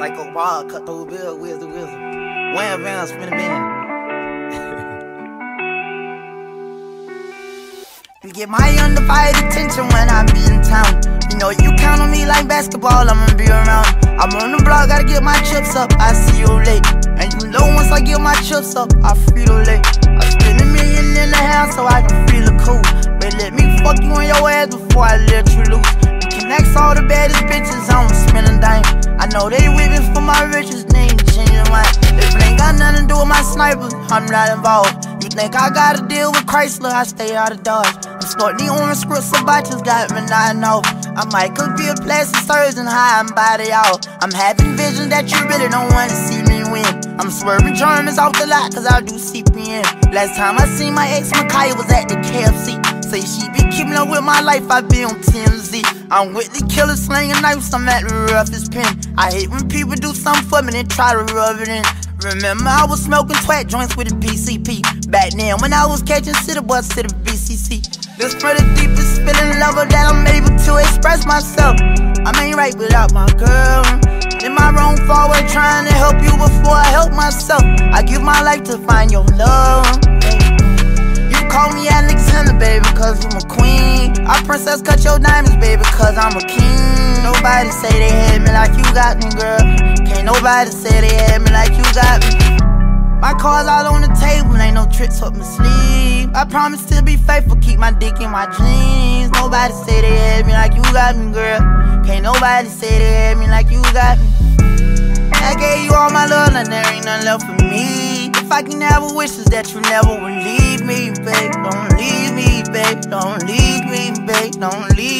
Psycho ball, cut through bill, wizard, wizard. Wham, bam, spin a band. You get my undivided attention when I be in town. You know you count on me like basketball, I'ma be around. I'm on the block, gotta get my chips up. I see you late, and you know once I get my chips up, I feel late. I spend a million in the house so I can feel the cool. But let me fuck you on your ass before I let know they whipping for my riches, ain't changing mine. If it ain't got nothing to do with my snipers, I'm not involved. You think I gotta deal with Chrysler, I stay out of Dodge. I'm snorting the orange scripts, so just got me not know. I might could be a plastic surgeon, high and body out. I'm having visions that you really don't wanna see me win. I'm swerving Germans off the lot, cause I do CPN. Last time I seen my ex Makaya was at the KFC. Say she be keeping up with my life, I be on TMZ. I'm with the killer slinging knives, I'm at the roughest pen. I hate when people do something for me, then try to rub it in. Remember, I was smoking twat joints with the PCP. Back then, when I was catching city bus to the BCC. This for the deepest feeling level that I'm able to express myself. I ain't right without my girl. In my wrong forward, trying to help you before I help myself. I give my life to find your love. Call me Alexander, baby, cause I'm a queen. I princess cut your diamonds, baby, cause I'm a king. Nobody say they had me like you got me, girl. Can't nobody say they had me like you got me. My cards all on the table, ain't no tricks up my sleeve. I promise to be faithful, keep my dick in my jeans. Nobody say they had me like you got me, girl. Can't nobody say they had me like you got me. I gave you all my love, and there ain't nothing left for me. If I can have a wish, is that you never will leave me, babe. Don't leave me, babe. Don't leave me, babe. Don't leave.